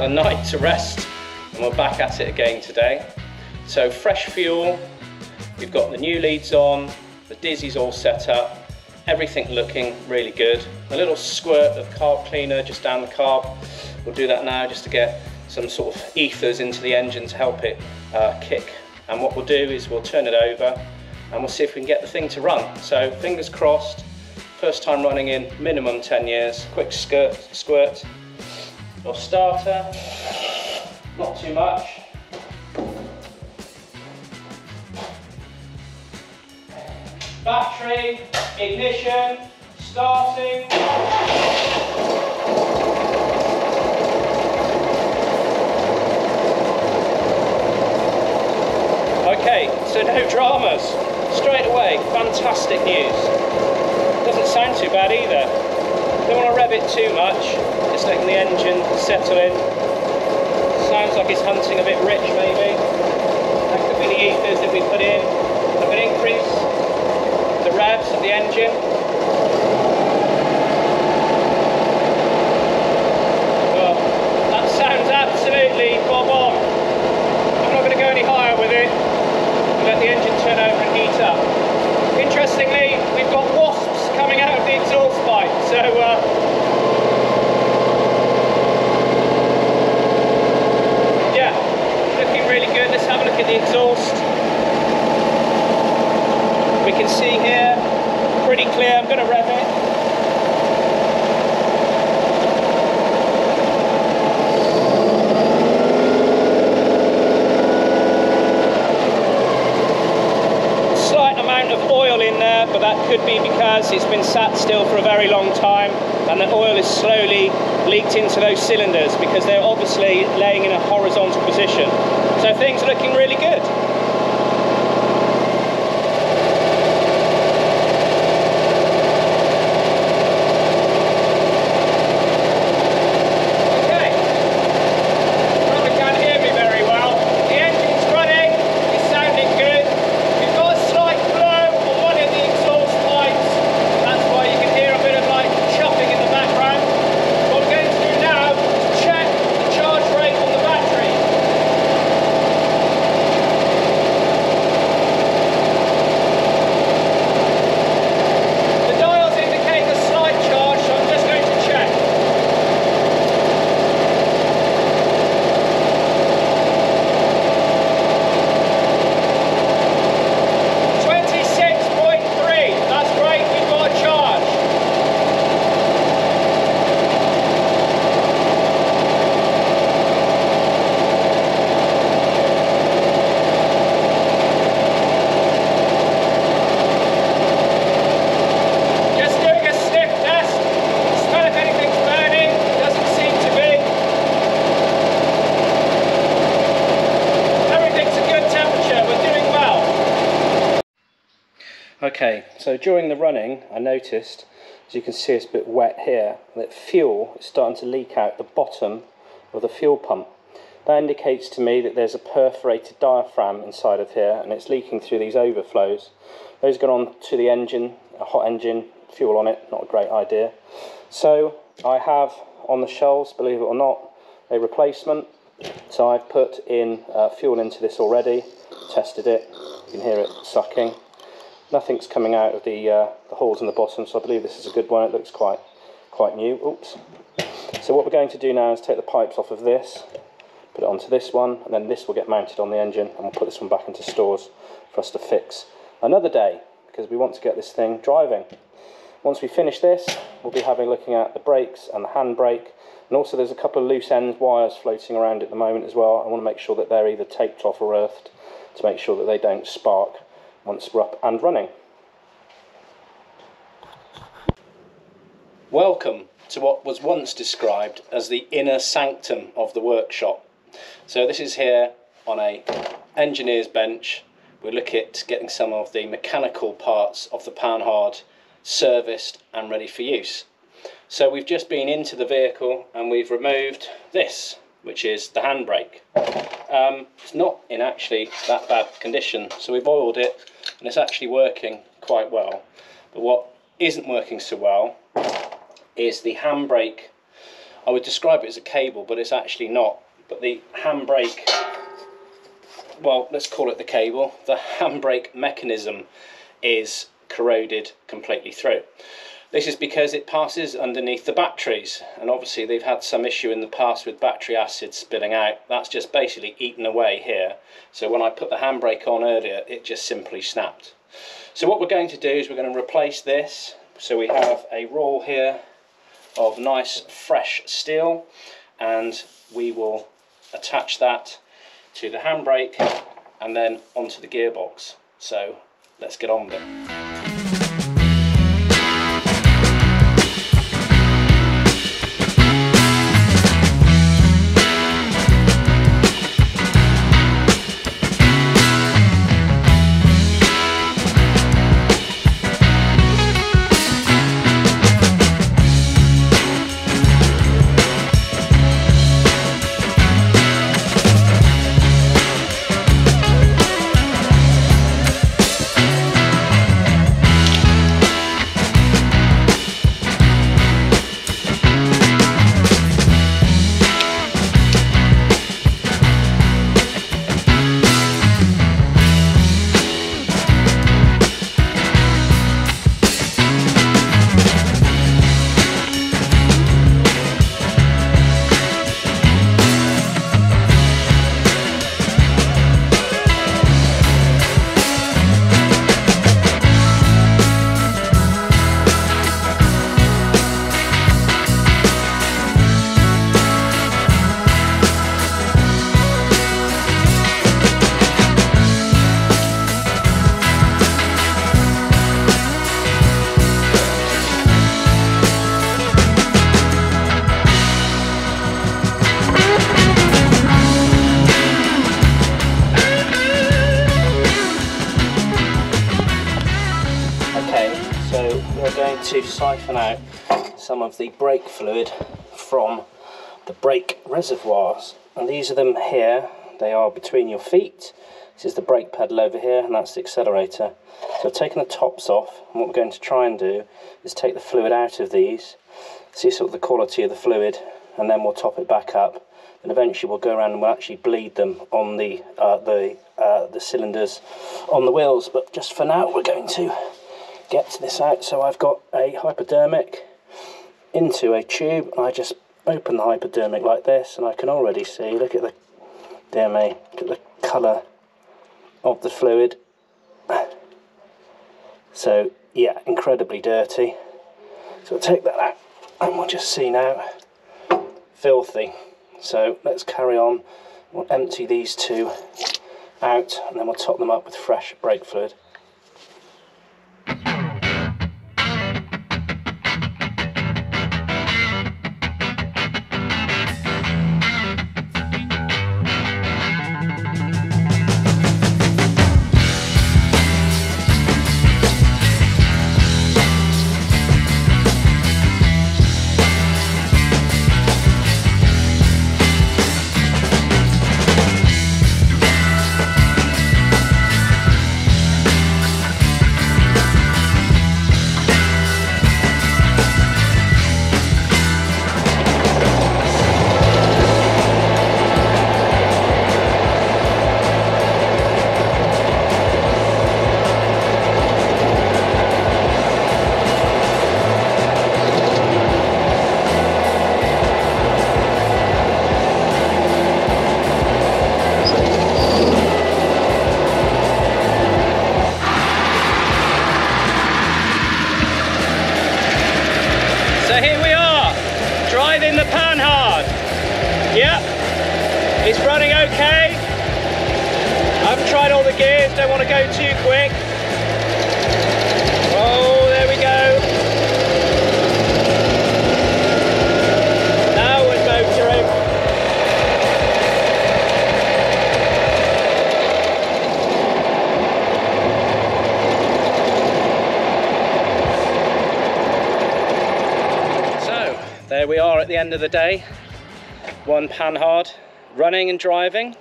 had a night to rest and we're back at it again today. So fresh fuel, we've got the new leads on, the dizzy's all set up, everything looking really good. A little squirt of carb cleaner just down the carb. We'll do that now just to get some sort of ethers into the engine to help it uh, kick. And what we'll do is we'll turn it over and we'll see if we can get the thing to run. So fingers crossed, first time running in minimum 10 years. Quick skirt, squirt of starter, not too much. Battery, ignition, starting. Okay, so no dramas. Straight away, fantastic news. Doesn't sound too bad either. Don't want to rev it too much, just letting the engine settle in. Sounds like it's hunting a bit rich maybe. That could be the ethers that we put in. I'm going to increase the revs of the engine. Well, that sounds absolutely bob on. I'm not going to go any higher with it. Let the engine turn over and heat up. Interestingly, we've got wasps coming out of the exhaust pipe, so uh, yeah, looking really good. Let's have a look at the exhaust. We can see here, pretty clear. I'm going to rev it. Slight amount of oil in there, but that could be because it's been sat still for a very long time and the oil is slowly leaked into those cylinders because they're obviously laying in a horizontal position. So things are looking really good. Okay. Probably can't hear me very well. The engine's running, it's sounding good. We've got a slight blow on one of the exhaust pipes. That's why you can hear a bit of like chopping in the background. What we're going to do now is check the charge rate on the battery. The dials indicate a slight charge, so I'm just going to check. Twenty-six point three. That's great. We've got a charge. Just doing a sniff test. Smell if anything's burning. Doesn't seem to be. Everything's a good temperature. We're doing well. Okay, so during the running, I noticed, as you can see, it's a bit wet here, that fuel is starting to leak out the bottom of the fuel pump. That indicates to me that there's a perforated diaphragm inside of here and it's leaking through these overflows. Those go on to the engine, a hot engine, fuel on it, not a great idea. So I have on the shelves, believe it or not, a replacement. So I've put in uh, fuel into this already, tested it, you can hear it sucking. Nothing's coming out of the, uh, the holes in the bottom, so I believe this is a good one. It looks quite, quite new. Oops. So what we're going to do now is take the pipes off of this, put it onto this one, and then this will get mounted on the engine, and we'll put this one back into stores for us to fix another day, because we want to get this thing driving. Once we finish this, we'll be having a looking at the brakes and the handbrake, and also there's a couple of loose ends wires floating around at the moment as well. I want to make sure that they're either taped off or earthed to make sure that they don't spark once we're up and running. Welcome to what was once described as the inner sanctum of the workshop. So this is here on a engineer's bench. We look at getting some of the mechanical parts of the Panhard serviced and ready for use. So we've just been into the vehicle and we've removed this, which is the handbrake. Um, it's not in actually that bad condition, so we've oiled it and it's actually working quite well. But what isn't working so well is the handbrake I would describe it as a cable, but it's actually not. But the handbrake, well, let's call it the cable, the handbrake mechanism is corroded completely through. This is because it passes underneath the batteries and obviously they've had some issue in the past with battery acid spilling out. That's just basically eaten away here. So when I put the handbrake on earlier it just simply snapped. So what we're going to do is we're going to replace this. So we have a roll here of nice fresh steel and we will attach that to the handbrake and then onto the gearbox. So let's get on with it. To siphon out some of the brake fluid from the brake reservoirs. And these are them here. They are between your feet. This is the brake pedal over here and that's the accelerator. So I've taken the tops off and what we're going to try and do is take the fluid out of these see sort of the quality of the fluid and then we'll top it back up. And eventually we'll go around and we'll actually bleed them on the uh, the uh, the cylinders on the wheels. But just for now we're going to get this out. So I've got a hypodermic into a tube. I just open the hypodermic like this and I can already see, look at the, dear me, look at the colour of the fluid. So yeah, incredibly dirty. So I'll take that out and we'll just see now, filthy. So let's carry on. We'll empty these two out and then we'll top them up with fresh brake fluid. End of the day. One Panhard running and driving.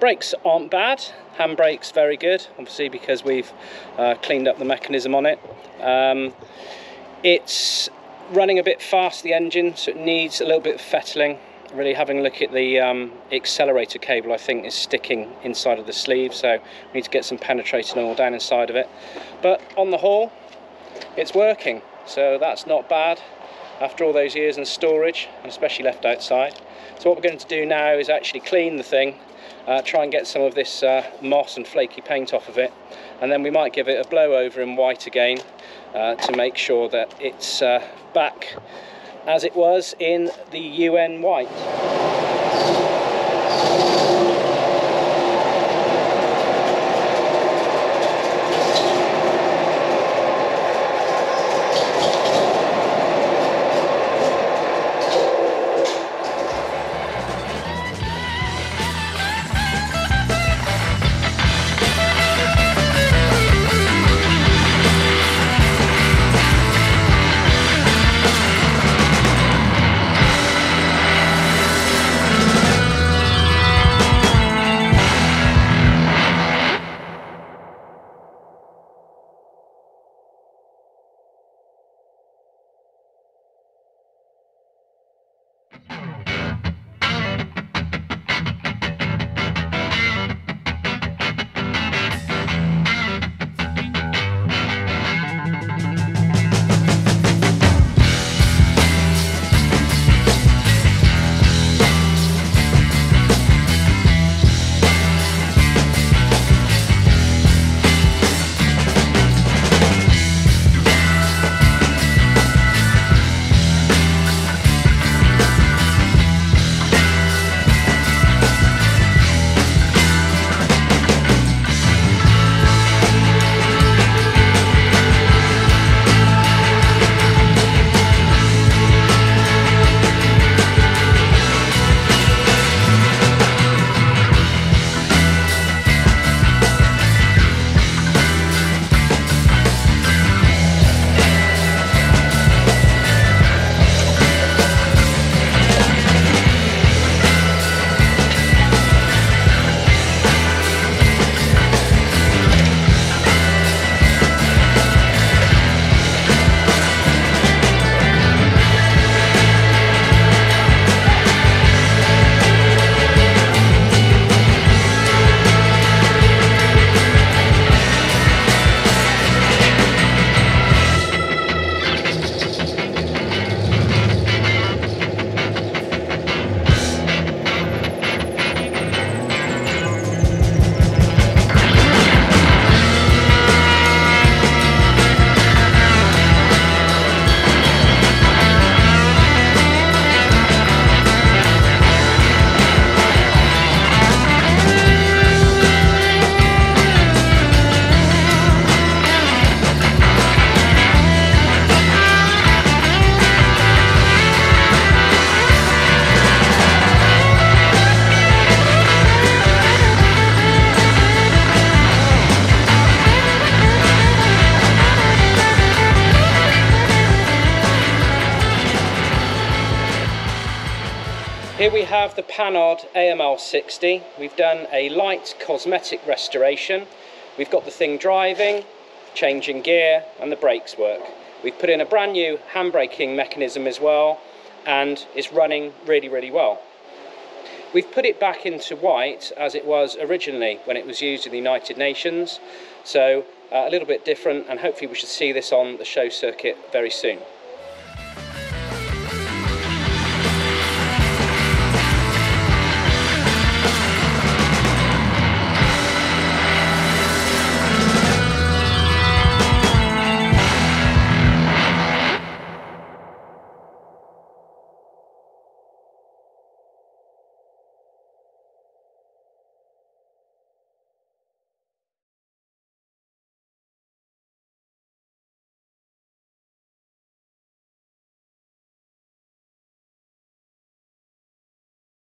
Brakes aren't bad, handbrake's very good, obviously because we've uh, cleaned up the mechanism on it. Um, it's running a bit fast the engine so it needs a little bit of fettling really having a look at the um, accelerator cable I think is sticking inside of the sleeve so we need to get some penetrating oil down inside of it but on the whole it's working so that's not bad after all those years in storage and especially left outside so what we're going to do now is actually clean the thing uh, try and get some of this uh, moss and flaky paint off of it and then we might give it a blow over in white again uh, to make sure that it's uh, back as it was in the UN white. Here we have the Panhard AML60. We've done a light cosmetic restoration. We've got the thing driving, changing gear, and the brakes work. We've put in a brand new handbraking mechanism as well, and it's running really, really well. We've put it back into white as it was originally when it was used in the United Nations, so uh, a little bit different, and hopefully we should see this on the show circuit very soon.